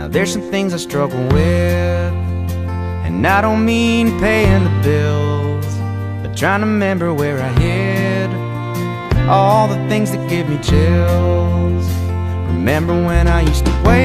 Now there's some things I struggle with, and I don't mean paying the bills, but trying to remember where I hid all the things that give me chills. Remember when I used to wait